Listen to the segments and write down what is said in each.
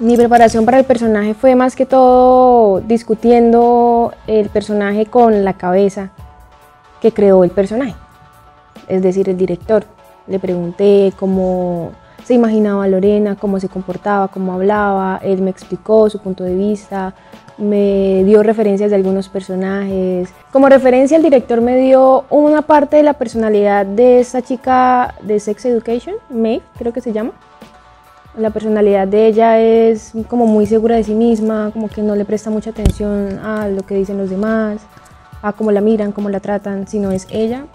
Mi preparación para el personaje fue más que todo discutiendo el personaje con la cabeza que creó el personaje, es decir, el director. Le pregunté cómo se imaginaba Lorena, cómo se comportaba, cómo hablaba, él me explicó su punto de vista, me dio referencias de algunos personajes. Como referencia el director me dio una parte de la personalidad de esa chica de Sex Education, Maeve creo que se llama. La personalidad de ella es como muy segura de sí misma, como que no le presta mucha atención a lo que dicen los demás, a cómo la miran, cómo la tratan, sino es ella.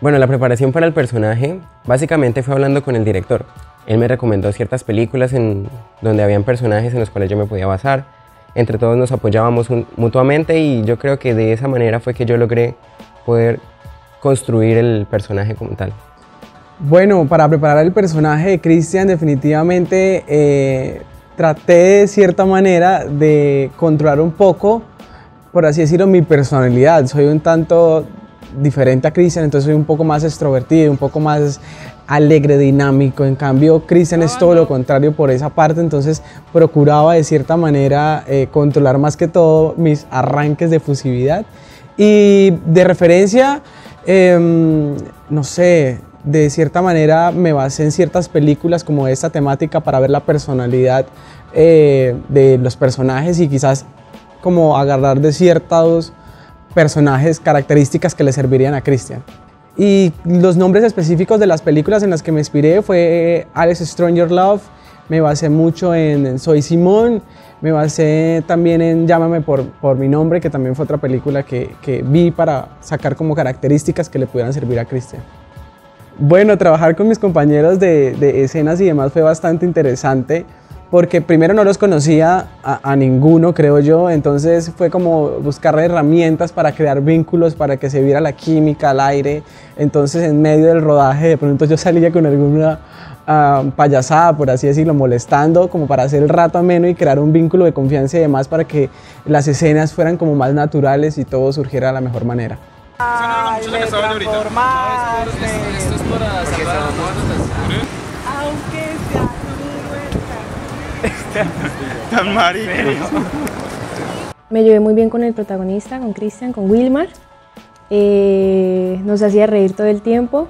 Bueno, la preparación para el personaje básicamente fue hablando con el director. Él me recomendó ciertas películas en donde habían personajes en los cuales yo me podía basar entre todos nos apoyábamos mutuamente y yo creo que de esa manera fue que yo logré poder construir el personaje como tal. Bueno, para preparar el personaje de Christian definitivamente eh, traté de cierta manera de controlar un poco, por así decirlo, mi personalidad. Soy un tanto diferente a Christian, entonces soy un poco más extrovertido, un poco más alegre, dinámico. En cambio, Cristian es todo lo contrario por esa parte, entonces procuraba de cierta manera eh, controlar más que todo mis arranques de fusividad. Y de referencia, em, no sé, de cierta manera me basé en ciertas películas como esta temática para ver la personalidad eh, de los personajes y quizás como agarrar de ciertos personajes características que le servirían a Christian. Y los nombres específicos de las películas en las que me inspiré fue Alice Stranger Love, me basé mucho en Soy Simón, me basé también en Llámame por, por mi nombre, que también fue otra película que, que vi para sacar como características que le pudieran servir a Cristian. Bueno, trabajar con mis compañeros de, escenas y demás fue bastante interesante porque primero no los conocía a, ninguno, creo yo, entonces fue como buscar herramientas para crear vínculos, para que se viera la química al aire, entonces en medio del rodaje de pronto yo salía con alguna ah, payasada, por así decirlo, molestando, como para hacer el rato ameno y crear un vínculo de confianza y demás para que las escenas fueran como más naturales y todo surgiera de la mejor manera. Ay, me transformaste. Esto es para Tan Me llevé muy bien con el protagonista, con Christian, con Wilmar. Eh, nos hacía reír todo el tiempo.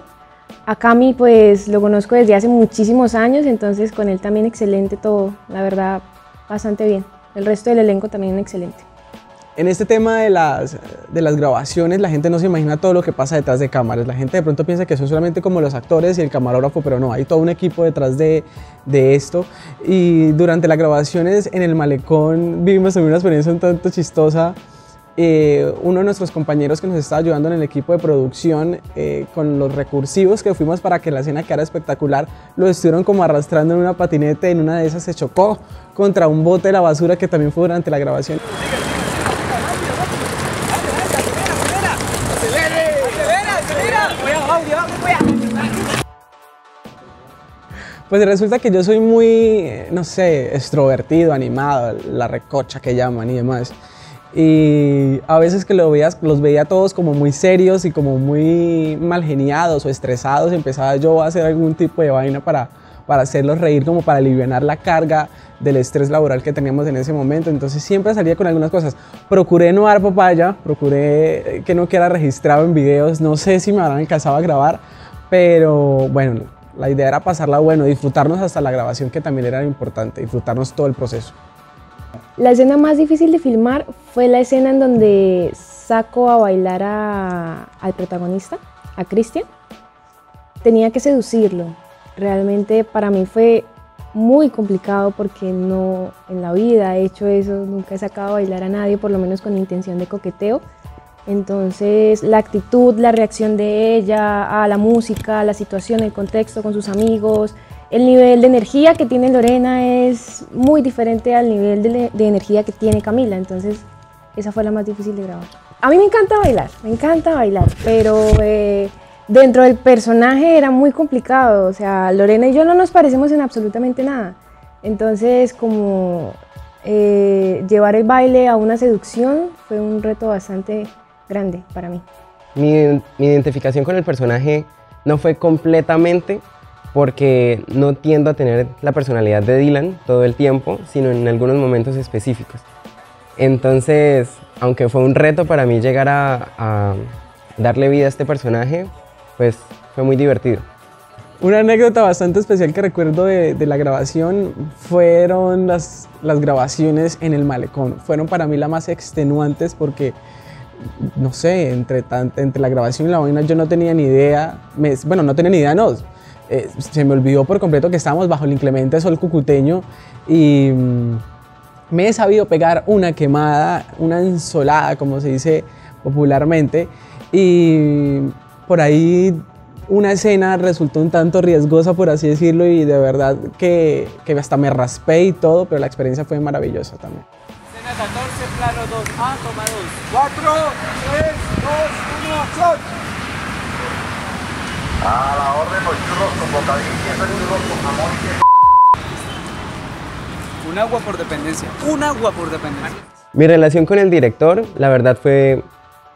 A Cami pues lo conozco desde hace muchísimos años, entonces con él también excelente todo, la verdad, bastante bien. El resto del elenco también excelente. En este tema de las, de las grabaciones, la gente no se imagina todo lo que pasa detrás de cámaras. La gente de pronto piensa que son solamente como los actores y el camarógrafo, pero no, hay todo un equipo detrás de, de esto. Y durante las grabaciones en el malecón vivimos una experiencia un tanto chistosa. Eh, uno de nuestros compañeros que nos estaba ayudando en el equipo de producción eh, con los recursivos que fuimos para que la escena quedara espectacular, lo estuvieron como arrastrando en una patineta, en una de esas se chocó contra un bote de la basura que también fue durante la grabación. Pues resulta que yo soy muy, no sé, extrovertido, animado, la recocha que llaman y demás. Y a veces que lo los veía todos como muy serios y como muy mal geniados o estresados, empezaba yo a hacer algún tipo de vaina para, para hacerlos reír, como para aliviar la carga del estrés laboral que teníamos en ese momento. Entonces siempre salía con algunas cosas. Procuré no dar papaya, procuré que no quedara registrado en videos. No sé si me habrán alcanzado a grabar, pero bueno, la idea era pasarla bueno, disfrutarnos hasta la grabación, que también era importante, disfrutarnos todo el proceso. La escena más difícil de filmar fue la escena en donde saco a bailar al protagonista, a Christian. Tenía que seducirlo. Realmente para mí fue muy complicado porque no en la vida he hecho eso, nunca he sacado a bailar a nadie, por lo menos con intención de coqueteo. Entonces, la actitud, la reacción de ella a la música, la situación, el contexto con sus amigos, el nivel de energía que tiene Lorena es muy diferente al nivel de, energía que tiene Camila. Entonces, esa fue la más difícil de grabar. A mí me encanta bailar, me encanta bailar, pero eh, dentro del personaje era muy complicado. O sea, Lorena y yo no nos parecemos en absolutamente nada. Entonces, como eh, llevar el baile a una seducción fue un reto bastante grande para mí. Mi, identificación con el personaje no fue completamente, porque no tiendo a tener la personalidad de Dylan todo el tiempo, sino en algunos momentos específicos. Entonces, aunque fue un reto para mí llegar a, darle vida a este personaje, pues fue muy divertido. Una anécdota bastante especial que recuerdo de, la grabación fueron las, grabaciones en el malecón. Fueron para mí las más extenuantes porque, no sé, entre, entre la grabación y la vaina yo no tenía ni idea, bueno, no tenía ni idea, no, eh, se me olvidó por completo que estábamos bajo el inclemente sol cucuteño y mm, me he sabido pegar una quemada, una ensolada, como se dice popularmente, y por ahí una escena resultó un tanto riesgosa, por así decirlo, y de verdad que, que hasta me raspé y todo, pero la experiencia fue maravillosa también. Escena 14, plano 2A, toma 2. 4, 3, 2, 1, acción. A la orden, los churros con bocadillo, churros con jamón y Un agua por dependencia, un agua por dependencia. Mi relación con el director, la verdad, fue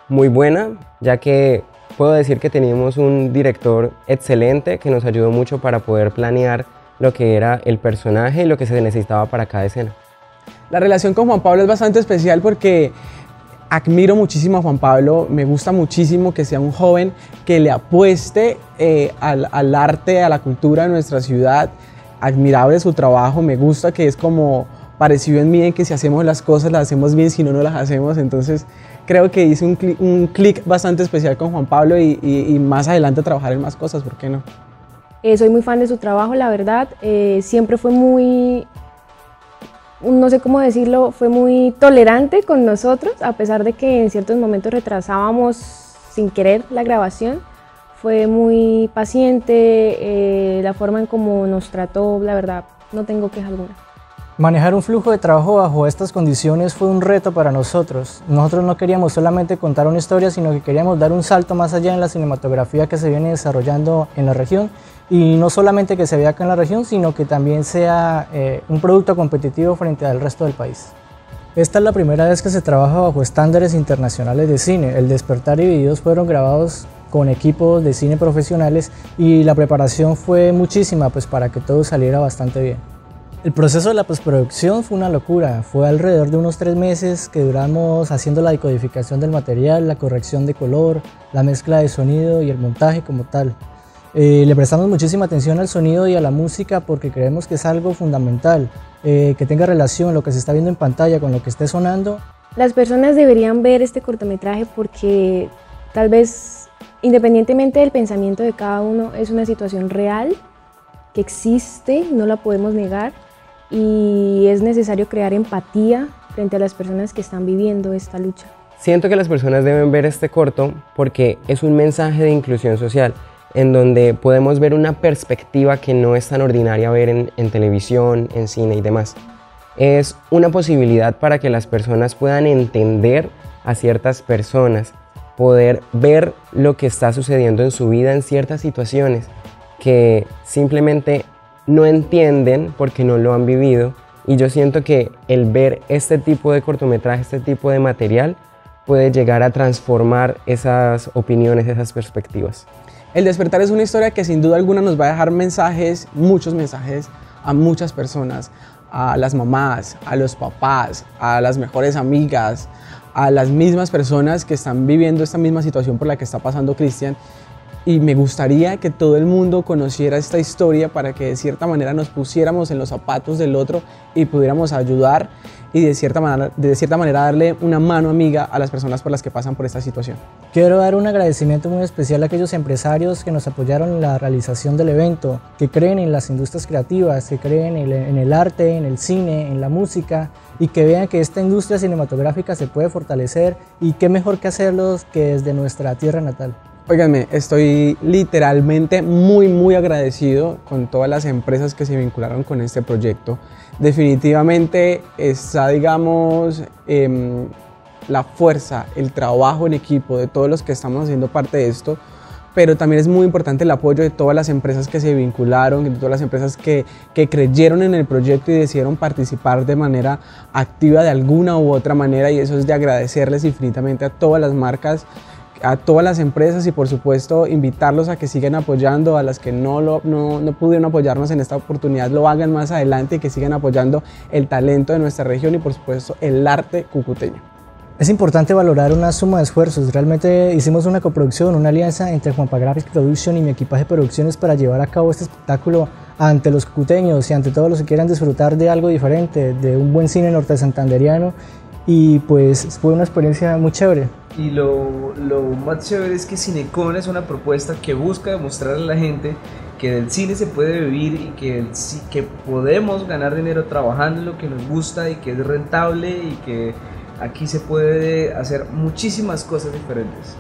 muy buena, ya que puedo decir que teníamos un director excelente que nos ayudó mucho para poder planear lo que era el personaje y lo que se necesitaba para cada escena. La relación con Juan Pablo es bastante especial porque admiro muchísimo a Juan Pablo, me gusta muchísimo que sea un joven que le apueste eh, al, al, arte, a la cultura de nuestra ciudad. Admirable su trabajo, me gusta que es como parecido en mí en que si hacemos las cosas las hacemos bien, si no, no las hacemos. Entonces creo que hice un clic bastante especial con Juan Pablo y, más adelante trabajar en más cosas, ¿por qué no? Eh, soy muy fan de su trabajo, la verdad. Eh, siempre fue muy, no sé cómo decirlo, fue muy tolerante con nosotros, a pesar de que en ciertos momentos retrasábamos sin querer la grabación. Fue muy paciente, eh, la forma en cómo nos trató, la verdad, no tengo queja alguna. Manejar un flujo de trabajo bajo estas condiciones fue un reto para nosotros. Nosotros no queríamos solamente contar una historia, sino que queríamos dar un salto más allá en la cinematografía que se viene desarrollando en la región y no solamente que se vea acá en la región, sino que también sea eh, un producto competitivo frente al resto del país. Esta es la primera vez que se trabaja bajo estándares internacionales de cine. El Despertar y videos fueron grabados con equipos de cine profesionales y la preparación fue muchísima pues para que todo saliera bastante bien. El proceso de la postproducción fue una locura. Fue alrededor de unos tres meses que duramos haciendo la decodificación del material, la corrección de color, la mezcla de sonido y el montaje como tal. Eh, le prestamos muchísima atención al sonido y a la música porque creemos que es algo fundamental, eh, que tenga relación lo que se está viendo en pantalla con lo que esté sonando. Las personas deberían ver este cortometraje porque tal vez independientemente del pensamiento de cada uno es una situación real que existe, no la podemos negar y es necesario crear empatía frente a las personas que están viviendo esta lucha. Siento que las personas deben ver este corto porque es un mensaje de inclusión social en donde podemos ver una perspectiva que no es tan ordinaria ver en, televisión, en cine y demás. Es una posibilidad para que las personas puedan entender a ciertas personas, poder ver lo que está sucediendo en su vida en ciertas situaciones que simplemente no entienden porque no lo han vivido y yo siento que el ver este tipo de cortometraje, este tipo de material, puede llegar a transformar esas opiniones, esas perspectivas. El despertar es una historia que sin duda alguna nos va a dejar mensajes, muchos mensajes a muchas personas, a las mamás, a los papás, a las mejores amigas, a las mismas personas que están viviendo esta misma situación por la que está pasando Cristian y me gustaría que todo el mundo conociera esta historia para que de cierta manera nos pusiéramos en los zapatos del otro y pudiéramos ayudar y de cierta manera, de cierta manera darle una mano amiga a las personas por las que pasan por esta situación. Quiero dar un agradecimiento muy especial a aquellos empresarios que nos apoyaron en la realización del evento, que creen en las industrias creativas, que creen en el arte, en el cine, en la música y que vean que esta industria cinematográfica se puede fortalecer y qué mejor que hacerlos que desde nuestra tierra natal. Óiganme, estoy literalmente muy, muy agradecido con todas las empresas que se vincularon con este proyecto. Definitivamente está, digamos, em, la fuerza, el trabajo en equipo de todos los que estamos haciendo parte de esto, pero también es muy importante el apoyo de todas las empresas que se vincularon, de todas las empresas que, que creyeron en el proyecto y decidieron participar de manera activa de alguna u otra manera y eso es de agradecerles infinitamente a todas las marcas a todas las empresas y por supuesto invitarlos a que sigan apoyando, a las que no, lo, no, no, pudieron apoyarnos en esta oportunidad lo hagan más adelante y que sigan apoyando el talento de nuestra región y por supuesto el arte cucuteño. Es importante valorar una suma de esfuerzos. Realmente hicimos una coproducción, una alianza entre Juanpa Graphics Production y mi equipaje producciones para llevar a cabo este espectáculo ante los cucuteños y ante todos los que quieran disfrutar de algo diferente, de un buen cine norte santanderiano y pues fue una experiencia muy chévere. Y lo, lo más chévere es que Cinecon es una propuesta que busca demostrarle a la gente que del cine se puede vivir y que, que podemos ganar dinero trabajando en lo que nos gusta y que es rentable y que aquí se puede hacer muchísimas cosas diferentes.